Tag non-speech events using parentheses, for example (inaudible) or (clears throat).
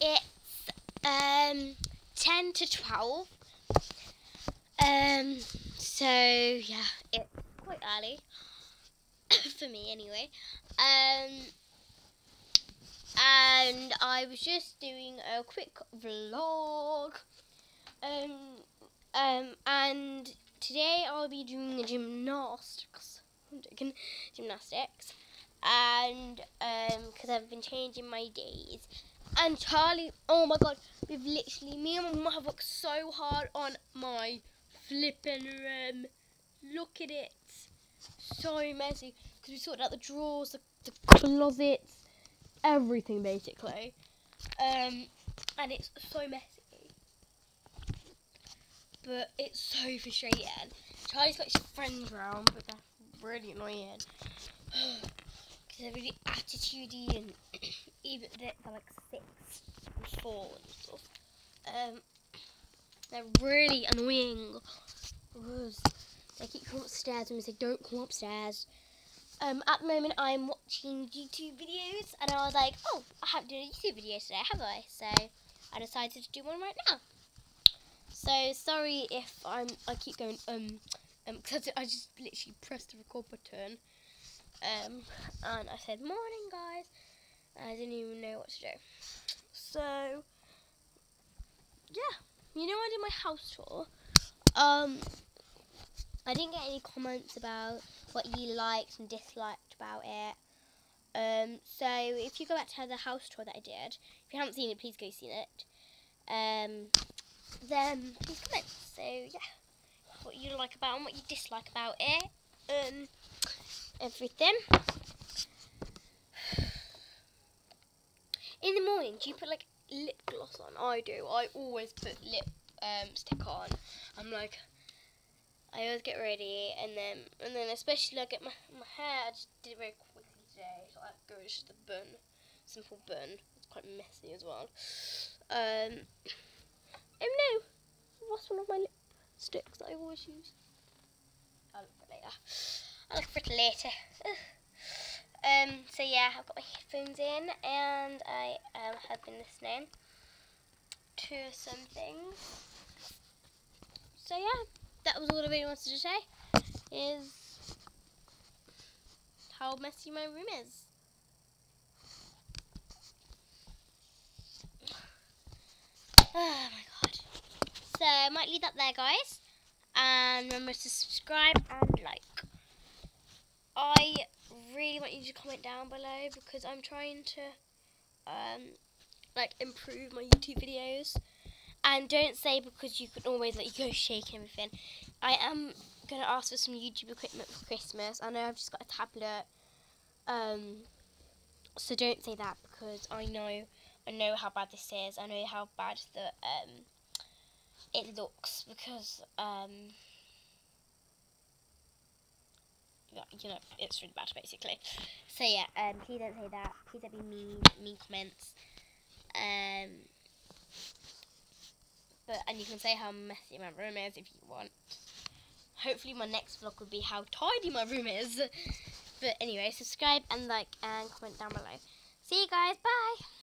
it's um ten to twelve. Um, so yeah, it's quite early (coughs) for me anyway. Um, and I was just doing a quick vlog. Um, um, and today I'll be doing the gymnastics. I'm joking, gymnastics, and um, because I've been changing my days. And Charlie, oh my God, we've literally me and my mum have worked so hard on my flipping room. Look at it, so messy because we sorted out the drawers, the, the closets, everything basically. Um, and it's so messy. But it's so frustrating. Charlie's got his friends around, but they're really annoying. (sighs) Because they're really attitudey and (clears throat) even they're, they're like six and four and stuff. Um, they're really annoying. Because they keep coming upstairs and we say, don't come upstairs. Um, at the moment, I'm watching YouTube videos, and I was like, oh, I haven't done a YouTube video today, have I? So I decided to do one right now. So sorry if I'm I keep going um um because I just literally pressed the record button. Um, and I said morning, guys. I didn't even know what to do. So yeah, you know, I did my house tour. Um, I didn't get any comments about what you liked and disliked about it. Um, so if you go back to the house tour that I did, if you haven't seen it, please go see it. Um, then please comment. So yeah, what you like about and what you dislike about it, um, everything. In the morning, do you put like lip gloss on? I do. I always put lip um, stick on. I'm like, I always get ready, and then and then especially like get my my hair. I just did it very quickly today. So I goes just a bun, simple bun. It's quite messy as well. Um, oh no, what's one of my lipsticks that I always use? I'll look for it later. I'll look for it later. (sighs) Um, so yeah, I've got my headphones in and I um, have been listening to some things. So yeah, that was all I really wanted to say, is how messy my room is. (sighs) Oh my god. So I might leave that there guys. And remember to subscribe and like. I really want you to comment down below because I'm trying to um, like improve my YouTube videos. And don't say because you can always like go shake and everything. I am gonna ask for some YouTube equipment for Christmas. I know I've just got a tablet. Um, so don't say that because I know I know how bad this is. I know how bad the um it looks because um you know, it's really bad basically. So yeah, um, please don't say that. Please don't be mean, mean comments. Um, but and you can say how messy my room is if you want. Hopefully, my next vlog will be how tidy my room is. But anyway, subscribe and like and comment down below. See you guys. Bye.